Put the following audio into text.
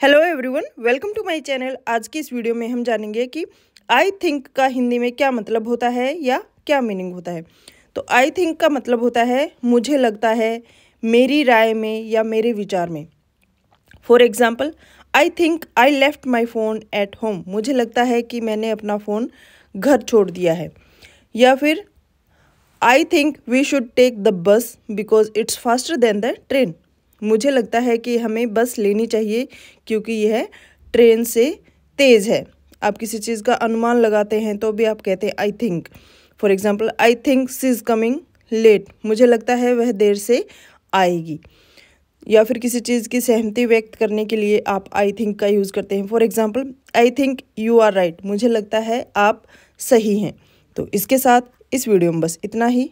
Hello everyone welcome to my channel आज की इस वीडियो में हम जानेंगे कि आई थिंक का हिंदी में क्या मतलब होता है या क्या मीनिंग होता है। तो आई थिंक का मतलब होता है, मुझे लगता है मेरी राय में या मेरे विचार में। For example I think I left my phone at home मुझे लगता है कि मैंने अपना फ़ोन घर छोड़ दिया है। या फिर I think we should take the bus because it's faster than the train मुझे लगता है कि हमें बस लेनी चाहिए क्योंकि यह ट्रेन से तेज़ है। आप किसी चीज़ का अनुमान लगाते हैं तो भी आप कहते हैं I think for example I think she is coming late मुझे लगता है वह देर से आएगी। या फिर किसी चीज़ की सहमति व्यक्त करने के लिए आप आई थिंक का यूज़ करते हैं। For example I think you are right मुझे लगता है आप सही हैं। तो इसके साथ इस वीडियो में बस इतना ही।